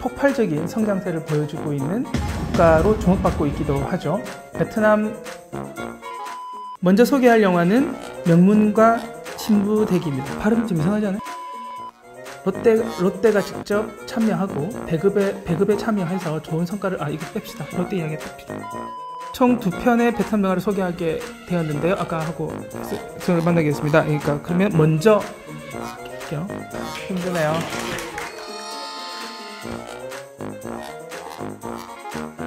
폭발적인 성장세를 보여주고 있는 국가로 주목받고 있기도 하죠. 베트남 먼저 소개할 영화는 명문과 신부대기입니다. 발음 좀 이상하지 않아요? 롯데 롯데가 직접 참여하고 배급에 배급에 참여해서 좋은 성과를 아 이거 뺍시다. 롯데 이야기 뺍시다. 총 두 편의 베트남 영화를 소개하게 되었는데요. 아까 하고 저를 만나겠습니다. 그러니까 그러면 먼저 할게요. 힘드네요. Thank you.